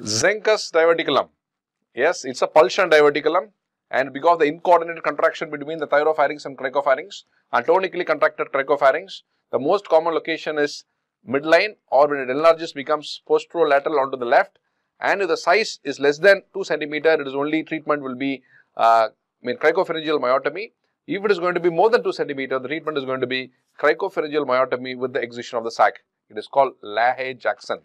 Zenker's diverticulum. Yes, it's a pulsion diverticulum and because of the incoordinated contraction between the thyropharynx and cricopharynx atonically contracted cricopharynx, the most common location is midline or when it enlarges becomes posterolateral onto the left and if the size is less than 2 centimeter, it is only treatment will be uh, I mean cricopharyngeal myotomy. If it is going to be more than 2 centimeter, the treatment is going to be cricopharyngeal myotomy with the excision of the sac. It is called Lahey Jackson.